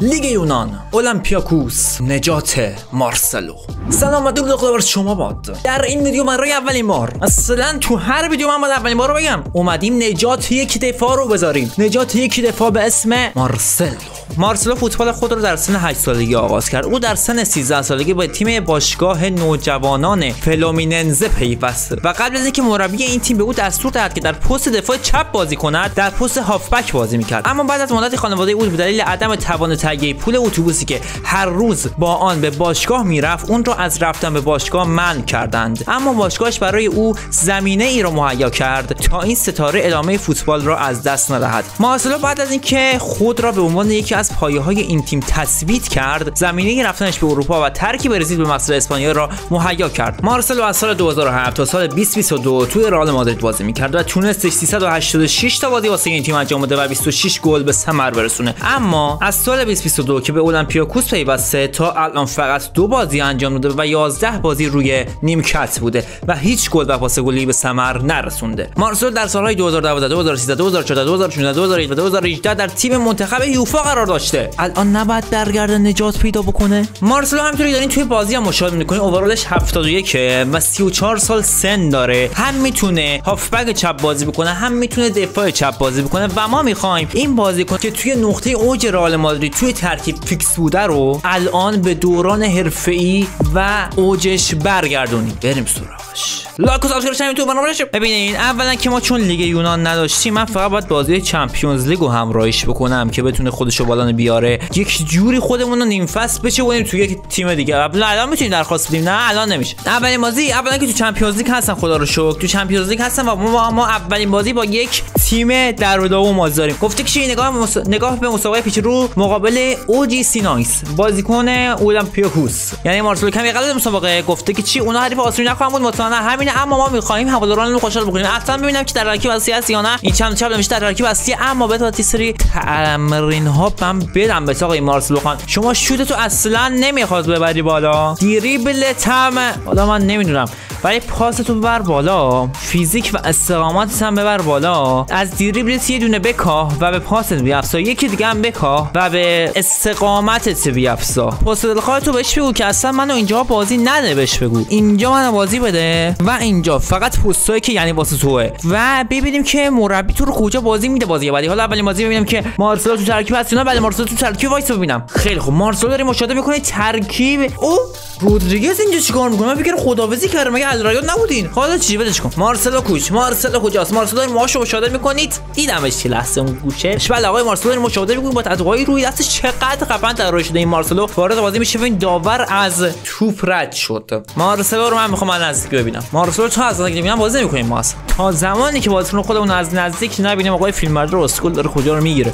لیگ یونان اولمپیاکوس نجات مارسلو. سلام و خدا بر شما باد. در این ویدیو من روی اولین بار اصلا تو هر ویدیو من باید اولین بار رو بگم اومدیم نجات یک دفاع رو بذاریم. نجات یک دفاع به اسم مارسلو. مارسلو فوتبال خود رو در سن 8 سالگی آغاز کرد. او در سن 13 سالگی با تیم باشگاه نوجوانان فلومیننزه پیوست. و قبل از اینکه مربی این تیم به او دستور دهد که در پست دفاع چپ بازی کند در پست هافبک بازی می‌کرد. اما بعد از مدتی خانواده او به دلیل عدم توان تهیه پول اتوبوسی که هر روز با آن به باشگاه می‌رفت اون را از رفتن به باشگاه منع کردند. اما باشگاهش برای او زمینه ای را مهیا کرد تا این ستاره ادامه فوتبال را از دست ندهد. مارسلو بعد از اینکه خود را به عنوان یکی از پایه های این تیم تثبیت کرد زمینه رفتنش به اروپا و ترکی برزیل به مقصد اسپانیا را مهیا کرد. مارسلو از سال 2007 تا سال 2022 توی رئال مادرید بازی می‌کرد و تونست 386 تا بازی واسه این تیم انجام بده و 26 گل به ثمر برسونه. اما از سال 2022 که به اولمپیاکوس پیوسته تا الان فقط دو بازی انجام داده و 11 بازی روی نیمکت بوده و هیچ گل و پاس گلی به ثمر نرسونده. مارسلو در سالهای 2012 2013 2014 2014 2018 و 2018 در تیم منتخب یوفا قرار داشته. الان نباید درگرد نجات پیدا بکنه؟ مارسلو همینطوری دارین توی بازی هم مشاهده می‌کنین. اوورالش 71 و 34 سال سن داره. هم می‌تونه هافبک چپ بازی بکنه هم می‌تونه دفاع چپ بازی بکنه و ما می‌خوایم این بازیکن که توی نقطه اوج رئال مادرید توی ترکیب فیکس بوده رو الان به دوران حرفه‌ای و اوجش برگردونیم. بریم سراغش. like و subscribe تو برنامه ببینین اولا که ما چون لیگ یونان نداشتیم من فقط باید بازی Champions League رو همراهیش بکنم که بتونه خودشو بالا بیاره. یک جوری خودمون رو نیم فصل بچه توی یک تیم دیگه. قبل الان می‌تونیم درخواست بدیم. نه الان نمیشه. اولین بازی اولا که تو Champions League هستن خدا رو شکر. تو Champions League هستن و ما, ما اولین بازی با یک تیم در و داغون داریم. گفته که نگاه مس... نگاه به مسابقه پیش رو مقابل اوجی سینایس بازیکن اولمپیاکوس. یعنی مارسلو کمی قبل مسابقه. گفته که چی؟ اونا حریف آسونی نخواهند بود. مطمئنا همینه. اما ما می‌خوایم هواداران رو خوشحال بکنیم. اصلا ببینم که در ترکیب اصلی هست یا نه. این چند چپ نمیشه در ترکیب اصلی اما به تا سری تمرین ها من بدم به آقای مارسلو خان شما شوت تو اصلا نمی‌خواد ببری بالا. دریبلتم. حالا من نمی‌دونم. ولی پاس تو ببر بالا. فیزیک و استقامت هم ببر بالا. از دریبلت یه دونه بکاه و به پاست بیافزا یکی دیگه هم بکاه و به استقامتت بیافزا دلخواه تو بهش بگو که اصلا منو اینجا بازی نده بهش بگو. اینجا منو بازی بده و اینجا. فقط پستایی که یعنی واسه توه. و ببینیم که مربی تو رو کجا بازی میده بازی بعدی. حالا اولین بازی ببینیم که مارسلو تو ترکیب هست نه. بعد مارسلو تو ترکیب وایس ببینم. خیلی خوب. مارسلو داره مشاهده می‌کنه ترکیب. او رودریگز اینجا چیکار می‌کنه؟ من فکر خداویسی کرده مگه الرایات نبودین؟ حالا چی؟ بدش کن مارسلو کوچ مارسلو کجاست؟ مارسلو ماشو مشاهده می‌کنید؟ دیدمش چی لحظه اون گوشه. بله آقای مارسلو مشاهده می‌کنید با تتوهای روی دستش چقدر خفن طراحی شده این مارسلو. وارد بازی میشه. این داور از توپ رد شد. مارسلو رو من می‌خوام از نزدیک ببینم. مارسلو تو از نزدیک می‌بینم بازی نمی‌کنیم ما تا زمانی که بازیکن خودمون از نزدیک نبینیم آقای فیلمبردار اسکول داره کجا رو می‌گیره.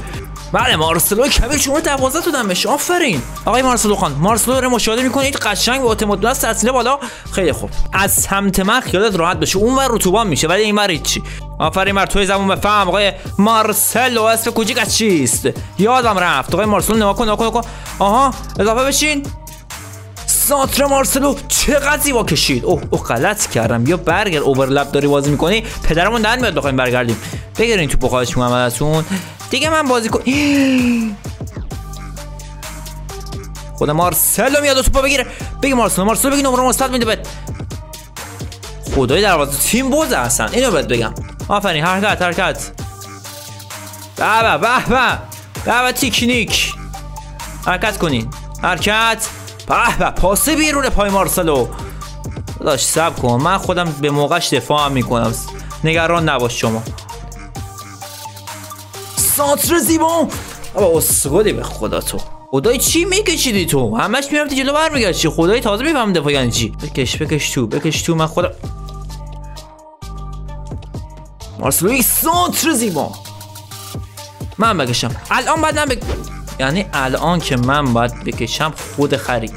بله مارسلو کبیر شما 12 تو دمش آفرین. آقای مارسلو خان مارسلو رو مشاهده می‌کنید. قشنگ اعتماد است ترسیله بالا. خیلی خوب. از سمت من خیالت راحت بشه. اون ور رطوبان میشه ولی این ور چی آفرین بر توی زمون بفهم. آقای مارسلو اسم کوچیک از چیست؟ یادم رفت. آقای مارسلو نگاه کن نگاه کن آها اضافه بشین. سانتر مارسلو چقدر زیبا کشید. اوه اوه غلط کردم. یا برگر اوورلپ داری بازی می‌کنی. پدرمون دن میاد بخوایم برگردیم. بگیرین تو بخواهش می‌کنم ازتون دیگه من بازی کن خدا مارسلو میاد توپو بگیره. بگی مارسلو مارسلو بگی نمره مثبت میده بهت. خدای دروازه تیم بوزه هستن اینو بهت بگم. آفرین حرکت حرکت. به به به به. تکنیک حرکت کنین حرکت. به پاس بیرون پای مارسلو. داشت سب کن. من خودم به موقعش دفاع می‌کنم. نگران نباش شما. سانتر زیبا. بابا اسکلی به خدا تو. خدای چی میکشیدی تو؟ همش می‌رفتی جلو برمیگشتی. خدای تازه میفهم دفاع یعنی چی. بکش بکش تو بکش تو. من خدا مارسلوی سانتر زیبا. من بکشم. الان بعد بک... یعنی الان که من باید بکشم خود خرید.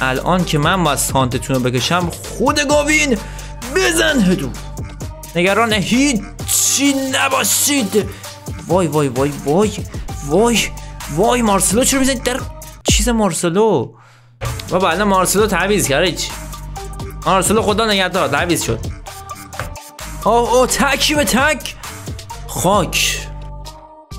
الان که من باید سانتتون رو بکشم خود گاوین. بزن هدو. نگران هیچی نباشید. وای وای وای وای وای وای مارسلو چرا می‌زنید در چیز مارسلو؟ بابا الان مارسلو تعویض کرد چی مارسلو خدا نگهدار تعویض شد. اوه اوه تکی به تک. خاک.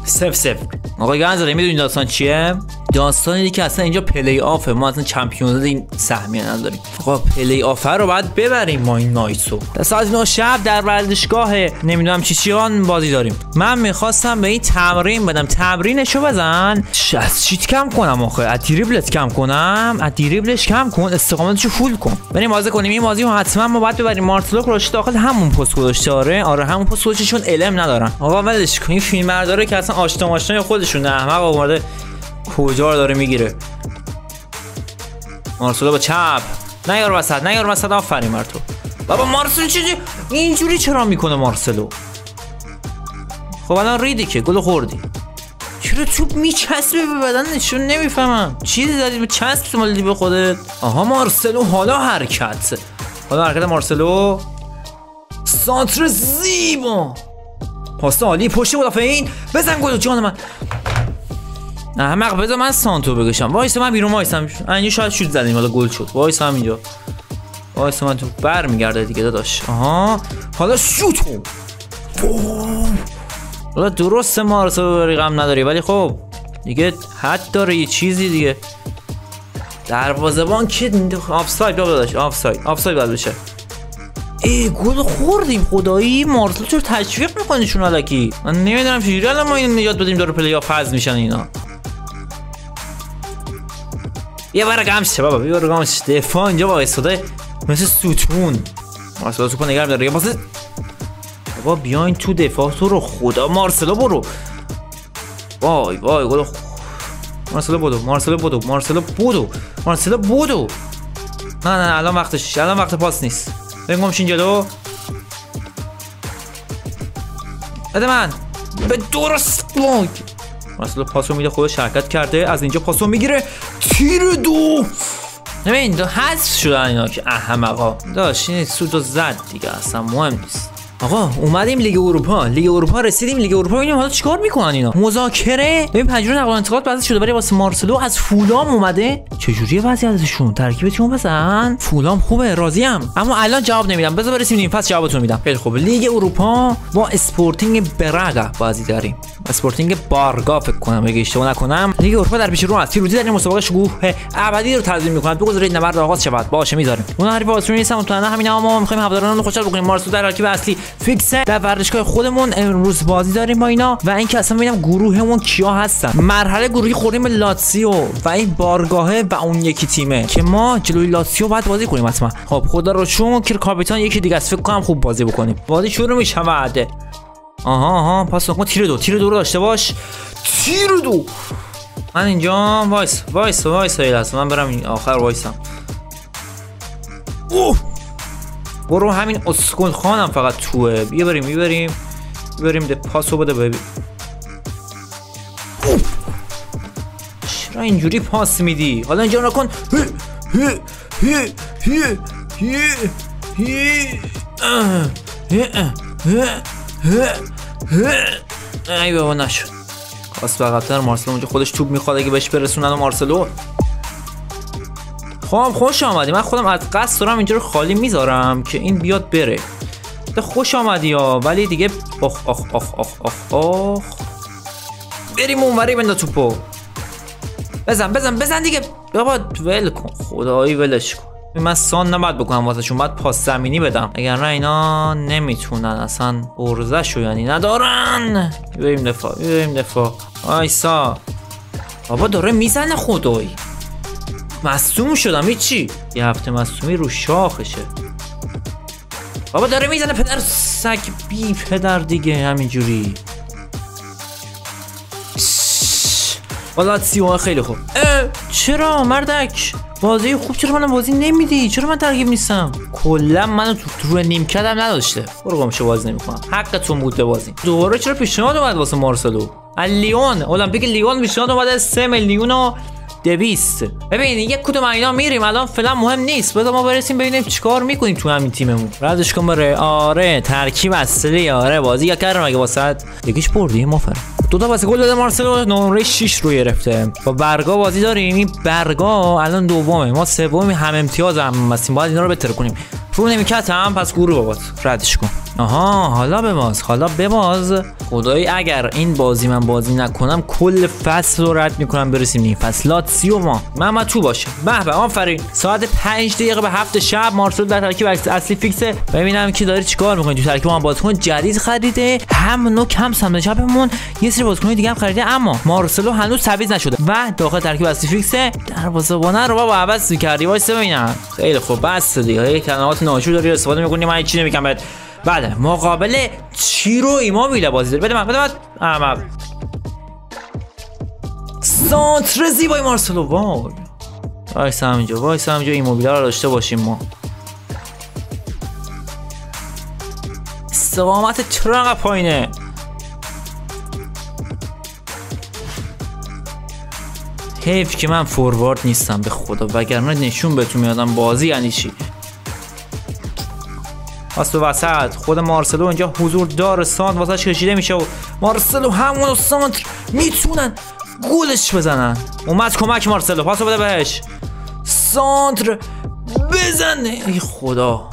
سف سف آقا گنزره می‌دونی داستان چیه؟ داستان اینه که اصلا اینجا پلی آفه. ما اصلا چمپیونز این سهمیه نداریم. آقا پلی آفه رو باید ببریم ما این نایتسو ساعت 9 شب در ورزشگاه نمی‌دونم چی چیان بازی داریم. من می‌خواستم به این تمرین بدم. تمرینشو بزن. از چیت کم کنم آخه؟ از دریبلت کم کنم؟ از دریبلش کم کن. استقامتشو فول کن. بریم بازی کنیم. این بازی حتما ما باید ببریم. مارتلو کروش داخل همون پست گذاشته. آره آره همون پست چون علم ندارن. آقا ولش کن. این فیلم که اصلا آشنا ماشنا خودشون احمق آورده. کجا رو داره می‌گیره. مارسلو با چپ. نیار وسط نیار وسط آفرین تو. بابا مارسلو چیزی اینجوری چرا می‌کنه مارسلو؟ خب الان ریدی که گل خوردی. چرا توپ میچسبه به بدنش نمی‌فهمم. چیزی زدی؟ به چسب مالی به خودت. آها مارسلو حالا حرکت. حالا حرکت مارسلو. سانتر زیبا. پاس عالی پشت مدافعین. بزن گل جان من. احمق بذار من سانتو بگشم وایس من بیرون وایسم اینجا شاید شوت زدیم حالا گل شد. وایس هم اینجا. وایس من تو بر میگرده دیگه داداش. آها. حالا شوتو حالا درست مارسو غم نداری. ولی خب دیگه حد داره یه چیزی دیگه. دروازه‌بان که آفساید داداش آفساید. آفساید باید بشه. ای گل خوردیم خدایی. مارسل چرا تشویق می‌کنی چون الکی من نمی‌دونم چجوری الان ما این نجات بدیم داره پلی فاز میشن اینا. یه بار گمش بابا یه بار گمش دفاع اینجا با استاده مثل ستون مارسلو توپو نگرم داره یه باسه بابا بیاین تو دفاع تو رو خدا مارسلو برو وای وای گل مارسلو بودو مارسلو بودو مارسلو بودو مارسلو بودو نه نه الان وقتش الان وقت پاس نیست بگم شین جلو بده من به درست بلوک مارسلو پاسو میده خودش شرکت کرده از اینجا پاسو می‌گیره. تیر دو. ببین دو حذف شدن اینا که احمقا داشت این سود زد دیگه اصلا مهم نیست. آقا اومدیم لیگ اروپا. لیگ اروپا رسیدیم لیگ اروپا. ببینیم حالا چیکار می‌کنن اینا؟ مذاکره. ببین پنجره نقل و انتقالات بعضی شده ولی واسه مارسلو از فولام اومده. چجوریه وضعیتشون ترکیب تیم بزن. فولام خوبه راضیم. اما الان جواب نمیدم. بذار برسیم نیم. پس جوابتون میدم. خیلی خوبه لیگ اروپا با اسپورتینگ براگا بازی داریم. اسپورتینگ براگا فکر کنم اگه اشتباه نکنم. لیگ اروپا در پیش رو است پیروزی در مسابقه شکوه ابدی رو تضمین می‌کنه بگذارید نبرد آغاز شود. باشه می‌ذاریم. اون حریف آسونی نیستم تو همین ما می‌خوایم هواداران رو خوشحال بکنیم. مارسلو در ترکیب اصلی فیکسه در ورزشگاه خودمون امروز بازی داریم با اینا. و اینکه اصلا ببینم گروهمون کیا هستن. مرحله گروهی خوردیم لاتسیو و این براگاهه و اون یکی تیمه که ما جلوی لاتسیو باید بازی کنیم حتما. خب خدا رو که کاپیتان یکی دیگه است. فکر کنم خوب بازی بکنیم. بازی شروع میشه بعد آها آها پاس کن تیر دو تیر دو رو داشته باش تیر دو من اینجا وایس وایس وایس هست من برم این آخر وایسم اوه برو همین اسکل خانم فقط توه بیا بریم بیا بریم بیا بریم ده پاسو بده ببین چرا اینجوری پاس میدی حالا اینجا نکن ای بابا نشد. به عقبتر مارسلو اونجا خودش توپ می‌خواد اگه بهش برسونن مارسلو خب خوش آمدی. من خودم از قصد دارم اینجا رو خالی می‌ذارم که این بیاد بره. خوش آمدی ها. ولی دیگه آخ آخ آخ آخ آخ آخ بریم اونوری بنده توپو. بزن بزن بزن دیگه. بابا ول کن. خدایی ولش کن. من سان نباید بکنم واسه چون باید پاس زمینی بدم. اگر نه اینا نمی‌تونن اصلا ارزه شو یعنی ندارن. بریم دفاع بریم دفاع. آیسا بابا داره می‌زنه خدایی مصوم شدم هیچی. یه هفته مصومی رو شاخشه. بابا داره می‌زنه پدر سگ. بی پدر دیگه همینجوری. والا سی خیلی خوب. چرا مردک؟ بازی خوب چرا من بازی نمیدی؟ چرا من ترکیب نیستم؟ کلا منو تو تو نیمکتم نداشته. برو گمشه بازی نمی‌کنم. حقتون بود به بازی. دوباره چرا پیشنهاد اومد واسه مارسلو؟ لیون. المپیک لیون پیشنهاد اومده. 3 میلیون و دویست. ببین یک کدوم اینا میریم. الان فعلا مهم نیست. بذار ما برسیم ببینیم چیکار می‌کنیم تو همین تیممون. ردش کن بره. آره ترکیب اصلی. آره بازی یا کردم اگه واسه یکیش بردی مافر دو تا پاس گل داده مارسلو نمره 6 رو گرفته. با برگا بازی داریم. این برگا الان دومه. ما سومی هم امتیاز هم هستیم باید اینا رو بهتر کنیم. رو نمیکت هم. پس گروه بابات ردش کن. آها. حالا بباز. حالا بباز. خدایی اگر این بازی من بازی نکنم کل فصل رو رد می‌کنم. برسیم این فصل. لاتسیو ما. محمد تو باشه. به به. آفرین. ساعت 5 دقیقه به هفت شب. مارسلو در ترکیب اصلی فیکسه. ببینم کی داره چیکار می‌کنه. تو ترکیب ما بازیکن جدید خریده. هم نوک هم سمت چپمون. یه سری بازیکن دیگه هم خریده اما مارسلو هنوز تعویض نشده و داخل ترکیب اصلی فیکسه دروازه‌بان رو بابا عوض کردی وایس ببینم. خیلی خوب بس دیگه. کلمات ناجور داری استفاده می‌کنی من چی نمیگم بهت. بله مقابل چی رو ایموبیله بازی داره بده من بده من. احمق سانتر زیبای مارسلو وای. وایسا همینجا وایسا همینجا ایموبیله رو داشته باشیم ما. استقامت چرا پایینه. حیف که من فوروارد نیستم به خدا. وگرنه نشون بهتون میادم بازی یعنی چی؟ پس وسط. خود مارسلو اینجا حضور داره. سانت واسه کشیده میشه؟ و مارسلو همون و سانتر می‌تونن گولش بزنن. اومد کمک مارسلو. پاسو بده بهش. سانتر بزنه. ای خدا.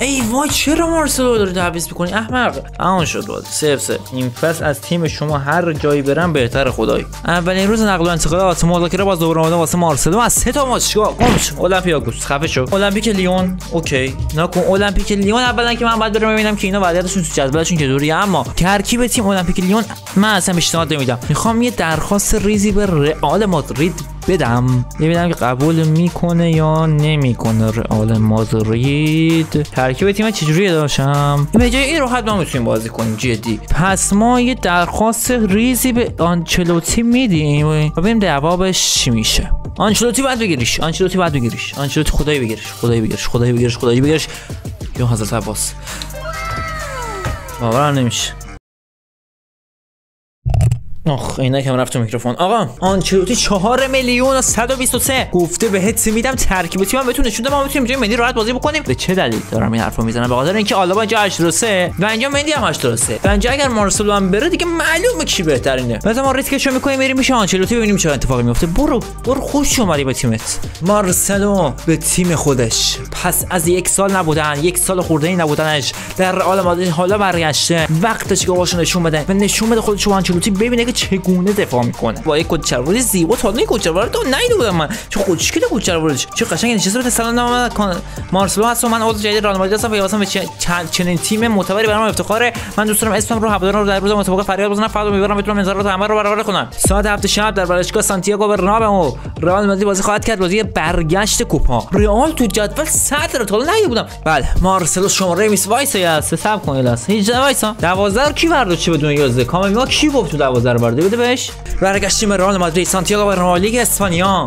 ای وای چرا مارسلو داری تعویض می‌کنی؟ احمق. اون شد بود سف این فصل از تیم شما هر جایی برم بهتر خدای. اولین روز نقل و انتقالات مذاکره باز دوباره اومده واسه مارسلو. از سه تا ماتش گمش المپیاکوس خفه شو. المپیک لیون. اوکی. نکن المپیک لیون اولا که من بعد برم ببینم که اینا وضعیتشون تو جدولشون که دوریه اما ترکیب تیم المپیک لیون من اصلا پیشنهاد نمیدم. می‌خوام یه درخواست ریزی به رئال مادرید بدم. ببینم که قبول می‌کنه یا نمی‌کنه رئال مادرید. ترکیب تیم چجوری داشتم به جای این راحت ما می‌تونیم بازی کنیم جدی. پس ما یه درخواست ریزی به آنچلوتی میدیم ببینیم جوابش چی میشه؟ آنچلوتی باید بگیریش. آنچلوتی باید بگیریش. آنچلوتی خدایی بگیرش خدایی بگیرش خدایی بگیرش خدایی بگیرش یا حضرت عباس. باورم نمیشه. آخ اینا که رفت تو میکروفون. آقا آنچلوتی 4 میلیون و 123 گفته بهت میدم ترکیب تیم بهتون نشون ما می‌تونیم اینجا مندی راحت بازی بکنیم. به چه دلیل دارم این حرفو می‌زنم؟ به خاطر اینکه آلابا اینجا 83 و اینجا مندی هم 83 و اینجا اگر مارسلو هم بره دیگه معلومه کی بهترینه. مثلا ما ریسکشو می‌کنیم میریم میشه آنچلوتی ببینیم چه اتفاقی میفته برو برو خوش اومدی به تیمت. مارسلو به تیم خودش. پس از یک سال نبودن یک سال خورده ای نبودنش. در رئال مادرید حالا برگشته. وقتش که باشون نشون بده. و نشون بده خودش آنچلوتی ببینه که چگونه دفاع می‌کنه؟ با یک کت شلواری زیبا تا این کت شلوار تو ندیده بودم من چه خوشگله کت شلوارش چه قشنگ نشسته به سلام نام مارسلو هست و من عضو جدید مادرید هستم و واسه چنین تیم معتبری برام افتخاره. من دوست دارم اسمم رو هواداران رو در روز مسابقه فریاد بزنم. فقط می‌برم بتونم انتظارات همه رو برآورده کنم. ساعت هفت شب در ورزشگاه سانتیاگو برنابئو رئال مادرید بازی خواهد کرد. بازی برگشت کوپا. رئال تو جدول صدر تا نیده بودم. بله مارسلو شماره میس وایسا یا حساب کن الاس هیچ وایسا. 12 کی برداشت بدون 11 کامیما کی گفت تو 12 رو برده بده بهش. برگشتیم رئال مادرید. سانتیاگو برنابئو لیگ اسپانیا.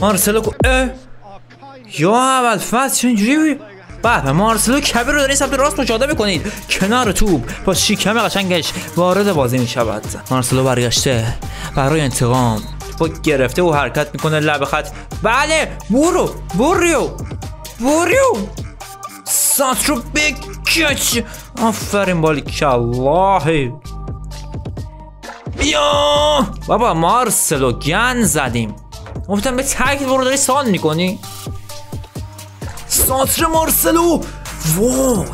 مارسلو اه. یا اول فصل چه اینجوری بله مارسلو کبیر رو دارین سمت راست مشاهده می‌کنید. کنار توپ. با شیکم قشنگش وارد بازی می‌شود. مارسلو برگشته. برای انتقام. با گرفته و حرکت می‌کنه. لب خط. بله. برو. بوریو بوریو سانت رو بکش. آفرین بالی الله بیا. بابا مارسلو گن زدیم. گفتم به تک برو داری سال می‌کنی؟ سانتر مارسلو. وای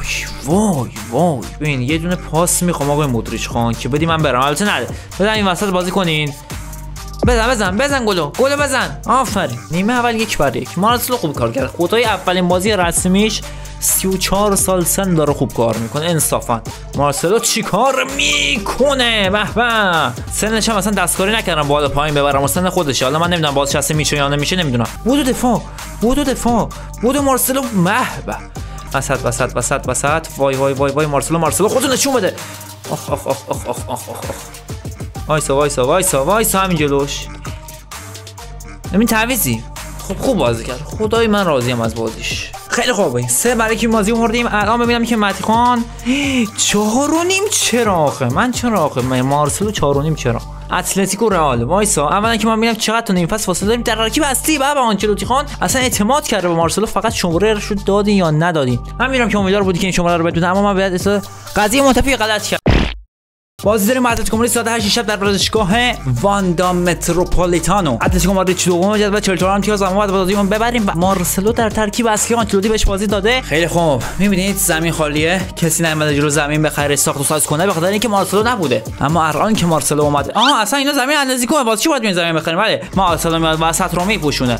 وای وای. ببین یه دونه پاس می‌خوام آقای مودریچ خان که بدی من برم. البته نده بدم این وسط بازی کنین. بزن بزن بزن گلو. گلو بزن. آفرین. نیمه اول یک بر یک. مارسلو خوب کار کرد. خدای اولین بازی رسمیش 34 سال سن داره خوب کار می‌کنه. انصافا. مارسلو چی کار می‌کنه؟ به به. سنش هم اصلا دستکاری نکردم بالا پایین ببرم سن خودشه. حالا من نمی‌دونم باز چسته میشه یا نمیشه نمی‌دونم. بودو دفاع. بودو دفاع. بودو مارسلو به وسط وسط وسط وسط. وای وای وای وای. مارسلو مارسلو خودتو نشون بده. آخ آخ آخ آخ آخ آخ آخ. وایسا وایسا وایسا وایسا همین جلوش. ببین تعویزی خب خوب بازی کرد. خدای من راضیم از بازیش. خیلی خوبه سه برای که بازی مردیم الان ببینم که متی خان. چهار و نیم چرا آخه؟ من چرا آخه؟ من مارسلو چهار و نیم چرا؟ اتلتیکو رئال. وایسا. اولا که من می‌بینم چقدر تو نیم فصل فاصله داریم. در ترکیب اصلی بابا آنچلوتی خان اصلا اعتماد کرده به مارسلو. فقط شماره رو دادی یا ندادی؟ من میرم که امیدوار بودی که این شماره رو بدون اما من باید قضیه منتفی غلط کرد. بازی داریم اتلتیکو مادرید ساعت 8 شب در ورزشگاه واندا متروپولیتانو. اتلتیکو مادرید دوم جدول 44 امتیاز اما بعد بازی اون ببریم. و مارسلو در ترکیب اصلی آنچلوتی بهش بازی داده. خیلی خوب. می‌بینید زمین خالیه. کسی نمیاد جلو زمین بخره ساخت و ساز کنه به خاطر اینکه مارسلو نبوده. اما الان که مارسلو اومده آها اصلا اینا زمین اتلتیکو واسه چی باید این زمین بخریم؟ بله مارسلو میاد وسط رو میپوشونه.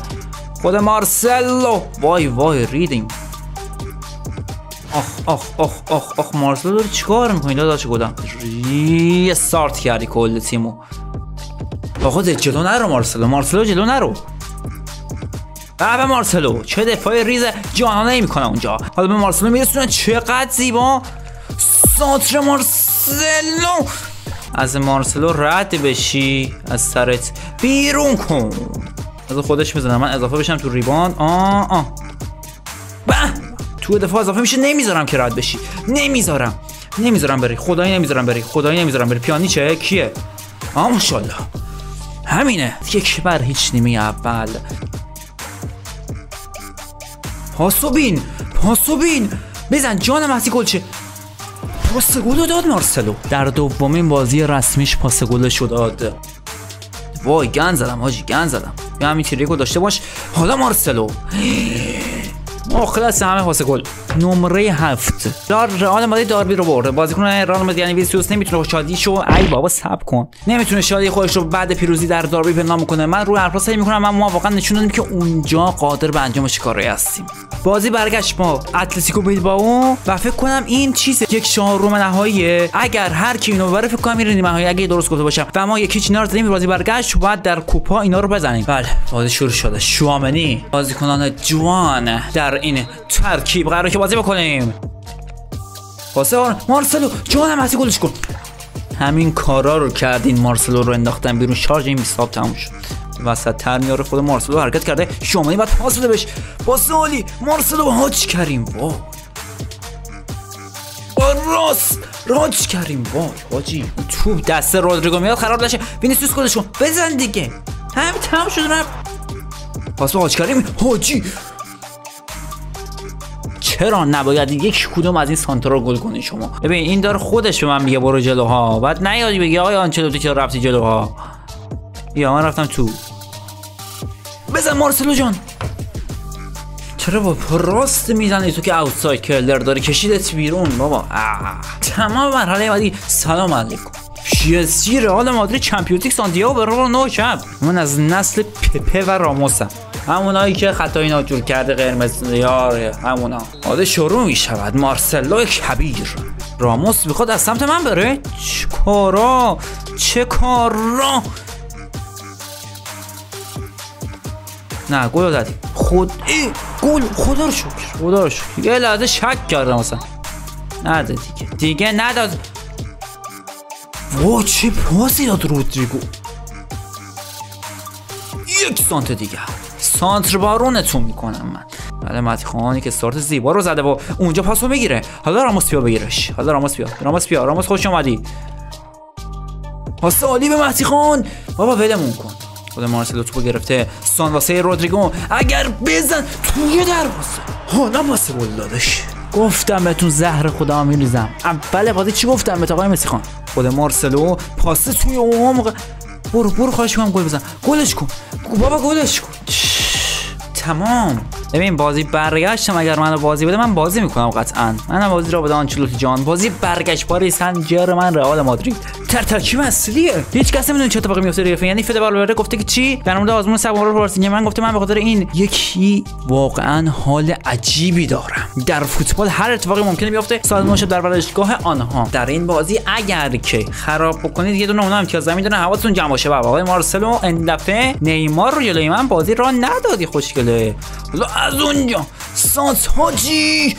خود مارسلو. وای وای ریدیم آخ آخ آخ آخ آخ مارسلو داری چیکار می‌کنی؟ داداش گلم یه سارت کردی کل تیمو. خودت جلو نرو مارسلو مارسلو جلو نرو. به مارسلو چه دفاع ریز جانانه می‌کنه اونجا. حالا به مارسلو میرسونه چقدر زیبا. سانتر مارسلو. از مارسلو رد بشی از سرت بیرون کن. از خودش می‌زنم من اضافه بشم تو ریبان. آه آه. تو دفاع اضافه میشه. نمی‌ذارم که رد بشی. نمی‌ذارم. نمی‌ذارم بری. خدایی نمی‌ذارم بری. خدایی نمی‌ذارم بری. پیانی چه؟ کیه؟ آ ماشاءالله. همینه. یک بر هیچ نیمه اول؟ پاسو بین پاسو بین بزن جان محسی گلچه پاس گل داد مارسلو. در دومین بازی رسمیش پاس گلشو داد وای گن زدم حاجی گن زدم. یا همین تیریکو داشته باش. حالا مارسلو. مخلص همه پاس گل. نمره هفت. دار رئال مادرید داربی رو برده. بازیکن رئال مادرید یعنی ویسیوس نمی‌تونه شادیشو ای بابا صبر کن. نمی‌تونه شادی خودش رو بعد پیروزی در داربی پنهان کنه من رو حرفا سعی می‌کنم من ما واقعا نشون دادیم که اونجا قادر به انجام کارایی هستیم. بازی برگشت با اتلتیکو بیلبائو. و فکر کنم این چیز یک چهارم نهاییه اگر هر کی اینو ببره فکر کنم میره نیمه نهایی. اگه درست گفته باشم. و ما یکی چینا رو زدیم بازی برگشت. بعد در کوپا اینا رو بزنیم. بله بازی شروع شده. شوامنی بازیکنان جوان در این ترکیب قراره که بازی بکنیم. واسه مارسلو جانم هستی گلش کن. همین کارا رو کردین مارسلو رو انداختن بیرون. شارژ این بیستاب تموم شد. وسط تر میاره خود مارسلو حرکت کرده. شمانی باید پاس بده بهش. سالی مارسلو هاچ کریم وا راست راج کریم وای. حاجی توپ دست رودریگو میاد خراب نشه. وینیسیوس خودشون بزن دیگه. همین تمام شد رفت. پاس به کریم حاجی. چرا نباید یک کدوم از این سانترا گل کنی شما؟ ببین این داره خودش به من میگه برو جلوها. بعد نیادی بگی آقای آنچلوتی چرا رفتی جلوها. یا من رفتم تو. بزن مارسلو جان. چرا با راست می‌زنی تو که اوتساید کلر داره کشیدت بیرون بابا. تمام مرحله بعدی سلام علیکم. پی‌اس رئال مادرید چمپیونز لیگ سانتیاگو برو نو شب من از نسل پپه و راموسم. همونایی که خطای ناجور کرده قرمز یار همونا. حالا شروع می شود مارسلو کبیر. راموس می‌خواد از سمت من بره؟ چه کارا؟ چه کارا؟ نه گل دادی خود ای گل. خدا رو شکر. خدا رو شکر. یه لحظه شک کردم مثلا نده دیگه. دیگه نداد. وا چه پاسی داد رودریگو. یک سانت دیگه. سانتر بارونتون می‌کنم من. بله متی خانی که استارت زیبا رو زده و اونجا پاسو می‌گیره. حالا راموس بیا بگیرش. حالا راموس بیا. راموس بیا. راموس خوش اومدی. پاس عالی به مهدی خان. بابا ولمون کن. خود مارسلو توپو گرفته. سان واسه رودریگو. اگر بزن توی دروازه. حالا واسه گل دادش گفتم بهتون زهر خدا میریزم. اول بازی چی گفتم به آقای مسی خان؟ خود مارسلو پاس توی عمق. برو برو خواهش کنم گل بزن. گلش کن. بابا گلش کن. تمام. ببین بازی برگشتم اگر منو بازی بده من بازی می‌کنم قطعا. منم بازی رو بده آنچلوتی جان. بازی برگشت پاری سنجر من رئال مادرید. تر ترکیب اصلیه هیچ کس نمی‌دونه چه اتفاقی میفته ریفه یعنی فد بالورده گفته که چی؟ در مورد آزمون سوار پارسینگ من گفته من به خاطر این یکی واقعا حال عجیبی دارم. در فوتبال هر اتفاقی ممکنه بیفته. سازمان شد در ورزشگاه آنها. در این بازی اگر که خراب بکنید یه دونه اونم امتیاز زمین دونه حواستون جمع باشه. بابا آقای مارسلو این دفعه نیمار رو جلوی من بازی را ندادی خوشگله. از اونجا سانس هاجی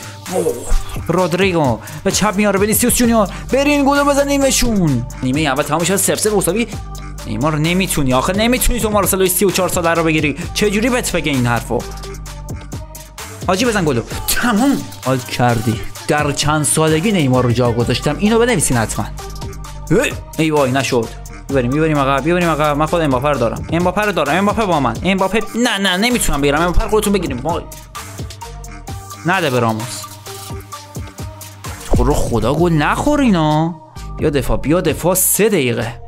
رودریگو به چپ میاره بنیسیوس جونیور. برین گلو بزنیمشون نیمه اول تمام شد سف مساوی نیمار نمی‌تونی. آخه نمی‌تونی تو مارسلو 34 سال رو بگیری. چه جوری بهت بگه این حرفو؟ حاجی بزن گلو. تمام حال کردی. در چند سالگی نیمار رو جا گذاشتم. اینو بنویسین حتما. ای وای نشد. بریم می‌بریم آقا بیبریم آقا. من خود امباپه رو دارم. امباپه رو دارم. امباپه با من. امباپه نه نه نمی‌تونم بگیرم. امباپه خودتون بگیریم. وای. نده به راموس تو رو خدا گل نخور اینا. بیا دفاع بیا دفاع سه دقیقه.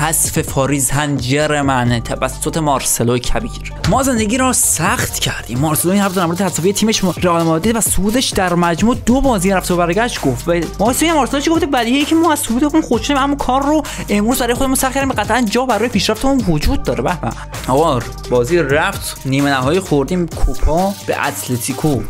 حذف فاریز هنجر من توسط مارسلو کبیر. ما زندگی را سخت کردیم. مارسلو این هفته در مورد تصاوی تیمش رئال مادرید و صعودش در مجموع دو بازی رفت و برگشت گفت. ما مارسلو چی گفته؟ بدیهی که ما از صعودمون خوشحالیم اما کار رو امروز برای خودمون سخت کردیم. قطعا جا برای پیشرفتمون وجود داره. به آقا بازی رفت. نیمه نهایی خوردیم. کوپا به اتلتیکو.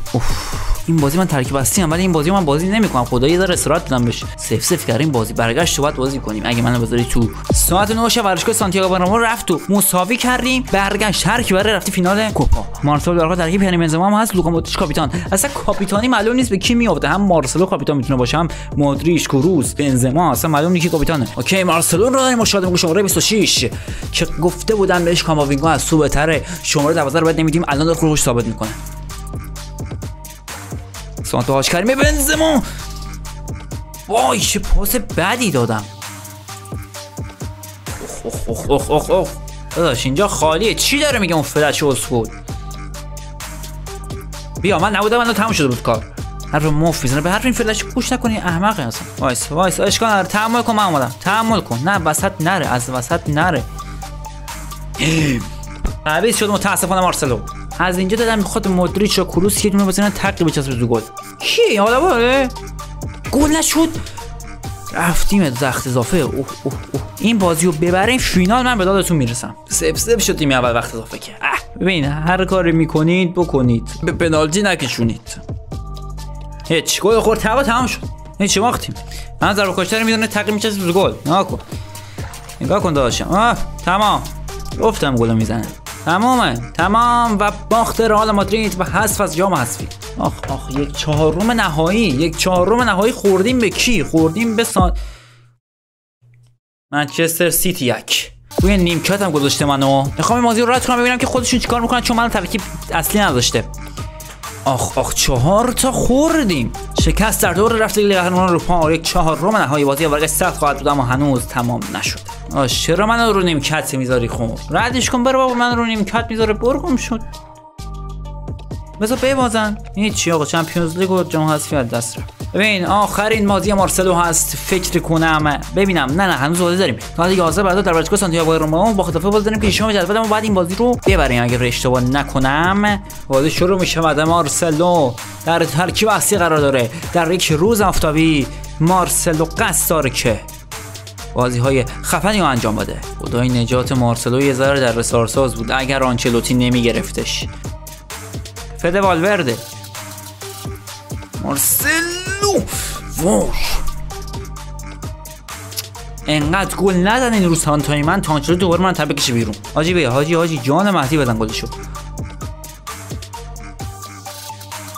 این بازی من ترکیب هستی ولی این بازی من بازی نمی‌کنم. خدا یه ذره استراحت بدم بهش. سف سف کردیم بازی. برگشت تو باید بازی کنیم. اگه منو بذاری تو ساعت 9 شب ورزشگاه سانتیاگو برنامه رفت و مساوی کردیم. برگشت. هر کی برای رفتی فینال کوپا. مارسلو در ترکیب یعنی بنزما هم هست. لوکا مودریچ کاپیتان. اصلا کاپیتانی معلوم نیست به کی میافته. هم مارسلو کاپیتان می‌تونه باشه هم مودریچ کروس بنزما. اصلا معلوم نیست کی کاپیتانه. OK مارسلو رو داریم. مشاهده شماره 26 که گفته بودن بهش کاماوینگا از تو بهتره شماره 12 رو بعد نمیدیم. الان داره خودش ثابت می‌کنه. سانتر هاش کریم بنزما وای چه پاس بدی دادم. اخ اخ اخ اخ اخ داداش اینجا خالیه. چی داره میگه اون فلش اسکل؟ بیا من نبودم من تموم شده بود کار. حرف مف می‌زنه. به حرف این فلش گوش نکنی احمق اصلا وایس وایس. اشکال نداره تحمل کن من اومدم. تحمل کن. نه وسط نره از وسط نره. عویز شد متاسفانه مارسلو. از اینجا دادم خود مودریچ و کروس یه دونه بزنن تقی بچسبه تو گل. کی؟ حالا باره گل نشد. رفتیم زخت اضافه. اوه اوه اوه. این بازی رو ببریم. فینال من به دادتون می‌رسم. سف سف شد تیم اول وقت اضافه که ببین هر کاری می‌کنید بکنید. به پنالتی نکشونید. هیچ گل خورد هوا تمام شد. هیچ وقتی من ضربه کشتر می‌دونه تقی میچسبه تو گل. نگاه کن. نگاه کن داداشم. آه تمام. گفتم گل می‌زنه. تمامه. تمام. و باخت رئال مادرید و حذف از جام حذفی. آخ آخ یک چهارم نهایی. یک چهارم نهایی خوردیم به کی؟ خوردیم به سان منچستر سیتی یک. روی نیمکت هم گذاشته منو. می‌خوام این بازی رو رد کنم ببینم که خودشون چیکار می‌کنن چون من ترکیب اصلی نداشته. آخ آخ چهار تا خوردیم. شکست در دور رفته لیگ قهرمانان اروپا یک چهارم نهایی بازی برگشت سخت خواهد بود اما هنوز تمام نشد. آش چرا من رو نیمکت می‌ذاری خون ردش کن بره بابا من رو نیمکت می‌ذاره برگم شد. بذار ببازن. این چی آقا؟ Champions League و جام حذفی از دست رفت. ببین آخرین بازی مارسلو هست. فکر کنم. ببینم. نه نه هنوز بازی داریم. تا دیگه 11 بعد در باشگاه سانتیاگو رو ما با ختافه بازی داریم که شما جدول ما بعد این بازی رو ببریم. اگه اشتباه نکنم بازی شروع میشه بعد مارسلو در ترکیب اصلی قرار داره. در یک روز آفتابی مارسلو قصد داره که بازی های خفنی رو انجام بده. خدای نجات مارسلو یه ذره در رسارساز بود. اگر آنچلوتی نمی گرفتش فده والورده مارسلو واش انقدر گل ندن این روز تای من تانچلو دوباره من تبه کشه بیرون. حاجی بیا حاجی حاجی جان مهدی بزن گلشو.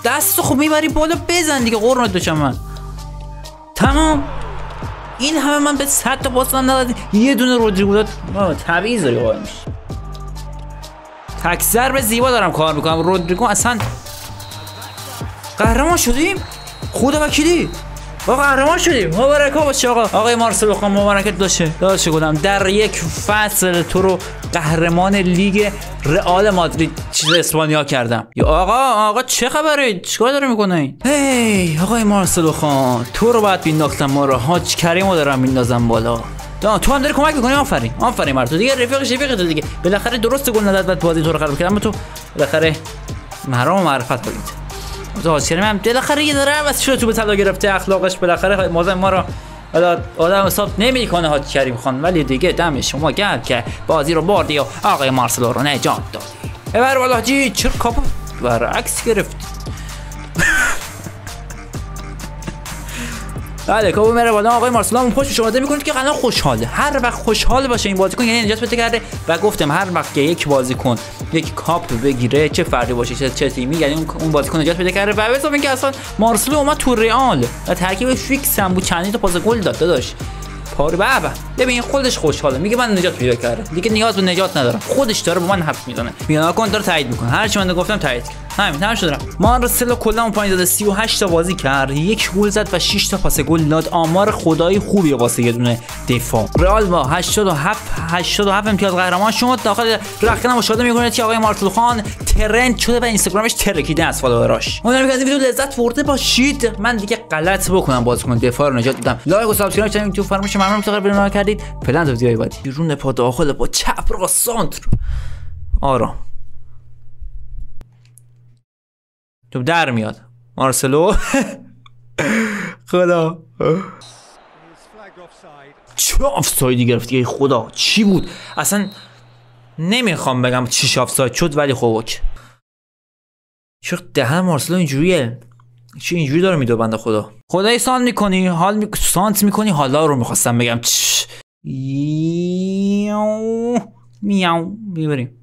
دست خوب می‌بری بالا بزن دیگه قرنت بشم من. تمام. این همه من به صد تا پاس نداد یه دونه رودریگو داد. تبعیض داری قائل میشه تک به زیبا دارم کار می‌کنم. رودریگو اصلا قهرمان شدیم. خدا وکیلی. با قهرمان شدیم. مبارک باشه آقا آقای مارسلو خان مبارکت باشه داشته گفتم در یک فصل تو رو قهرمان لیگ رئال مادرید چیز اسپانیا کردم. یا آقا آقا چه خبره؟ چیکار داره می‌کنه هی آقای مارسلو خان تو رو باید بینداختم. ما رو حاج کریمو دارم میندازم بالا. تو هم داری کمک می‌کنی؟ آفرین. آفرین مر تو. دیگه رفیق رفیق تو دیگه. بالاخره درست گل نداد بعد بازی تو رو خراب کردم تو بالاخره محرم و معرفت بودید حاج کریم هم بالاخره یه داره بس شده تو به طلا گرفته اخلاقش بالاخره موضوع ما رو آدم حساب نمی‌کنه حاج کریم خان. ولی دیگه دم شما گرد که بازی رو بردی و آقای مارسلو رو نجات دادی. ببر بالا جی چرا کاپو؟ برعکس گرفت بله کاپو میره بالا آقای مارسلو اون پشت شما می‌کنید که الان خوشحاله هر وقت خوشحال باشه این بازیکن یعنی نجات پیدا کرده و گفتم هر وقت که یک بازیکن یک کاپ بگیره چه فردی باشه چه, چه تیمی یعنی اون بازیکن نجات پیدا کرده. و به اینکه اصلا مارسلو اومد تو رئال و ترکیب فیکس هم بود. چندی تا پاس گل داد داداش. پاره بابا ببین خودش خوشحاله. میگه من نجات پیدا کرده دیگه نیاز به نجات ندارم. خودش داره با من حرف می‌زنه. میاد کن داره تایید می‌کنه. هر چی من گفتم تایید کرد. همین تمام شد رفت مارسلو کلا اون پایین داده 38 تا بازی کرد. یک گل زد و 6 تا پاس گل داد. آمار خدایی خوبی واسه یه دونه دفاع. رئال با 87 87 امتیاز قهرمان شد. داخل رخکن مشاهده می‌کنه که آقای مارسلو خان ترند شده و اینستاگرامش ترکیده از فالووراش امیدوارم که از این ویدیو لذت برده باشید. من دیگه غلط بکنم بازیکن دفاع رو نجات دادم لایک و سابسکرایب چنل تو فرمایش ممنون. تا بیرون کردید. پلن تو ویدیوهای بعدی بیرون پا داخل با چپ را سانتر. آرام. تو در میاد. مارسلو. خدا. چه آفسایدی گرفتی خدا؟ چی بود؟ اصلا نمی‌خوام بگم چیش آفساید شد ولی خب چه دهن مارسلو اینجوریه. چی اینجوری داره میدو بنده خدا؟ خدای سانت می‌کنی حال می... سانت می‌کنی حالا رو می‌خواستم بگم. چش. میاو میاو می‌بریم